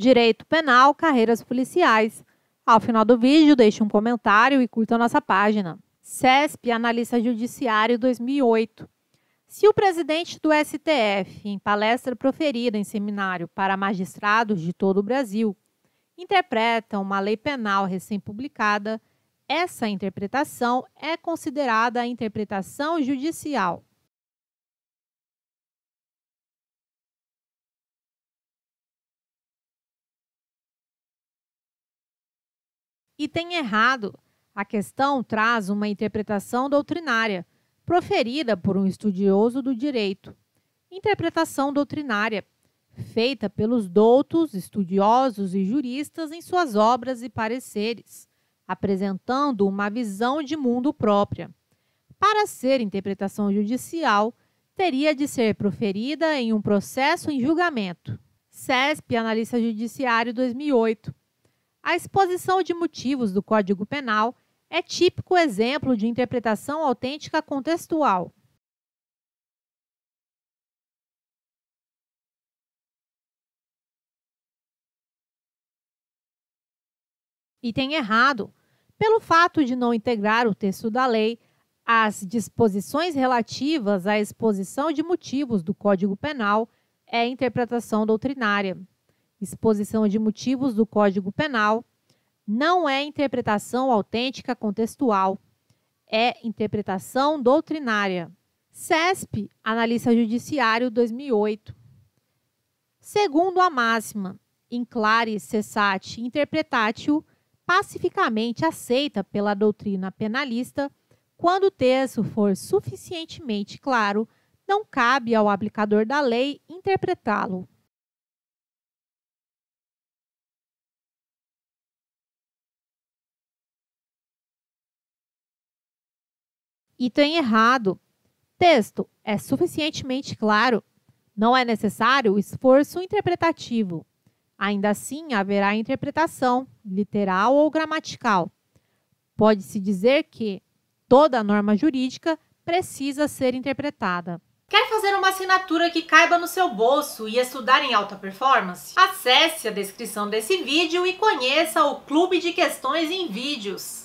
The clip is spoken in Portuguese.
Direito Penal, Carreiras Policiais. Ao final do vídeo, deixe um comentário e curta a nossa página. CESP Analista Judiciário 2008. Se o presidente do STF, em palestra proferida em seminário para magistrados de todo o Brasil, interpreta uma lei penal recém-publicada, essa interpretação é considerada a interpretação judicial. Item errado. A questão traz uma interpretação doutrinária, proferida por um estudioso do direito. Interpretação doutrinária, feita pelos doutos, estudiosos e juristas em suas obras e pareceres, apresentando uma visão de mundo própria. Para ser interpretação judicial, teria de ser proferida em um processo em julgamento. CESP, Analista Judiciário 2008. A exposição de motivos do Código Penal é típico exemplo de interpretação autêntica contextual. Item errado. Pelo fato de não integrar o texto da lei, as disposições relativas à exposição de motivos do Código Penal é interpretação doutrinária exposição de motivos do Código Penal, não é interpretação autêntica contextual, é interpretação doutrinária. CESP, Analista Judiciário 2008. Segundo a máxima, in clare cessate interpretatio, pacificamente aceita pela doutrina penalista, quando o texto for suficientemente claro, não cabe ao aplicador da lei interpretá-lo. Item errado. Texto é suficientemente claro. Não é necessário esforço interpretativo. Ainda assim, haverá interpretação, literal ou gramatical. Pode-se dizer que toda norma jurídica precisa ser interpretada. Quer fazer uma assinatura que caiba no seu bolso e estudar em alta performance? Acesse a descrição desse vídeo e conheça o Clube de Questões em Vídeos.